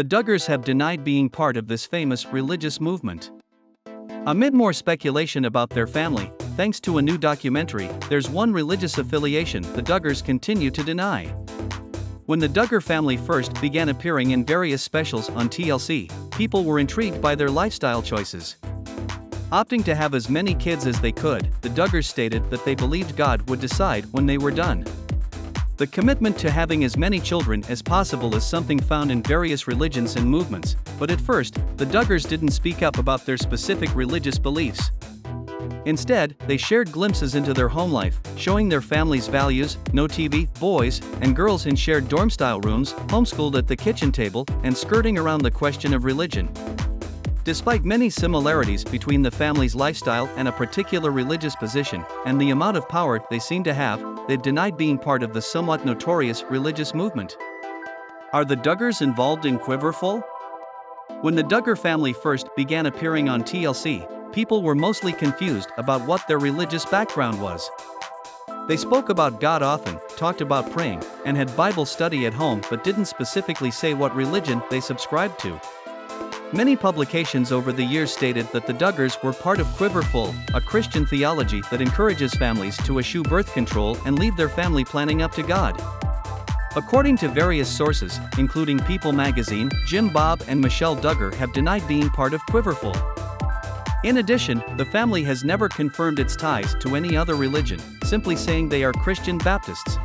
the Duggars have denied being part of this famous religious movement. Amid more speculation about their family, thanks to a new documentary, there's one religious affiliation the Duggars continue to deny. When the Duggar family first began appearing in various specials on TLC, people were intrigued by their lifestyle choices. Opting to have as many kids as they could, the Duggars stated that they believed God would decide when they were done. The commitment to having as many children as possible is something found in various religions and movements, but at first, the Duggars didn't speak up about their specific religious beliefs. Instead, they shared glimpses into their home life, showing their family's values no TV, boys and girls in shared dorm style rooms, homeschooled at the kitchen table, and skirting around the question of religion. Despite many similarities between the family's lifestyle and a particular religious position, and the amount of power they seem to have, they denied being part of the somewhat notorious religious movement. Are the Duggars involved in Quiverful? When the Duggar family first began appearing on TLC, people were mostly confused about what their religious background was. They spoke about God often, talked about praying, and had Bible study at home but didn't specifically say what religion they subscribed to. Many publications over the years stated that the Duggars were part of Quiverful, a Christian theology that encourages families to eschew birth control and leave their family planning up to God. According to various sources, including People magazine, Jim Bob and Michelle Duggar have denied being part of Quiverful. In addition, the family has never confirmed its ties to any other religion, simply saying they are Christian Baptists.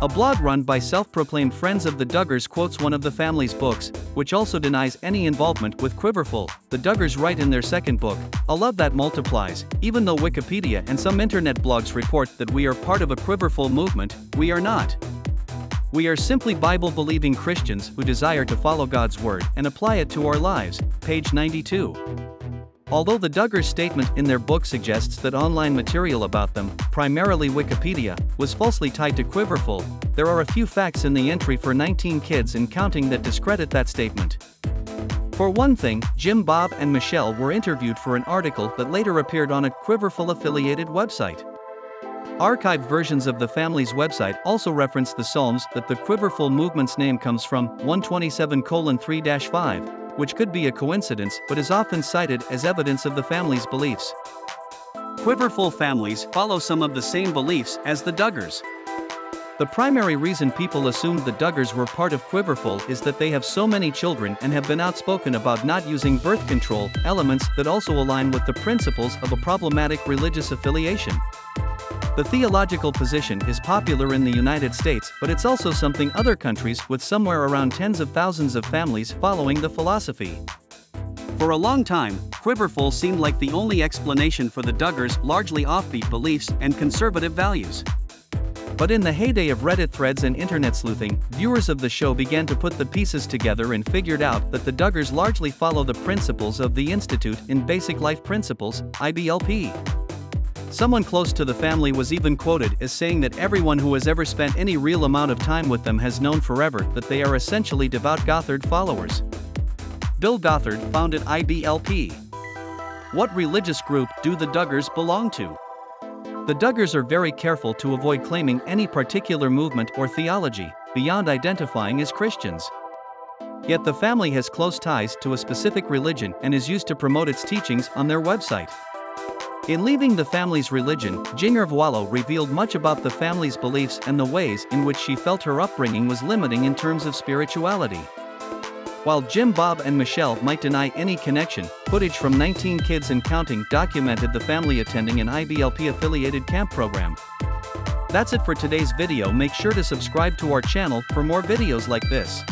A blog run by self-proclaimed Friends of the Duggars quotes one of the family's books, which also denies any involvement with Quiverful. The Duggars write in their second book, A Love That Multiplies, even though Wikipedia and some internet blogs report that we are part of a Quiverful movement, we are not. We are simply Bible-believing Christians who desire to follow God's word and apply it to our lives. Page 92. Although the Duggars statement in their book suggests that online material about them, primarily Wikipedia, was falsely tied to Quiverful, there are a few facts in the entry for 19 kids and counting that discredit that statement. For one thing, Jim Bob and Michelle were interviewed for an article that later appeared on a Quiverful affiliated website. Archived versions of the family's website also reference the Psalms that the Quiverful movement's name comes from 127 3 5 which could be a coincidence but is often cited as evidence of the family's beliefs. Quiverful families follow some of the same beliefs as the Duggars. The primary reason people assumed the Duggars were part of Quiverful is that they have so many children and have been outspoken about not using birth control, elements that also align with the principles of a problematic religious affiliation. The theological position is popular in the United States, but it's also something other countries with somewhere around tens of thousands of families following the philosophy. For a long time, Quiverful seemed like the only explanation for the Duggars' largely offbeat beliefs and conservative values. But in the heyday of Reddit threads and internet sleuthing, viewers of the show began to put the pieces together and figured out that the Duggars largely follow the principles of the Institute in Basic Life Principles, IBLP. Someone close to the family was even quoted as saying that everyone who has ever spent any real amount of time with them has known forever that they are essentially devout Gothard followers. Bill Gothard founded IBLP. What religious group do the Duggars belong to? The Duggars are very careful to avoid claiming any particular movement or theology, beyond identifying as Christians. Yet the family has close ties to a specific religion and is used to promote its teachings on their website. In leaving the family's religion, Jinger Vuolo revealed much about the family's beliefs and the ways in which she felt her upbringing was limiting in terms of spirituality. While Jim Bob and Michelle might deny any connection, footage from 19 Kids and Counting documented the family attending an IBLP-affiliated camp program. That's it for today's video make sure to subscribe to our channel for more videos like this.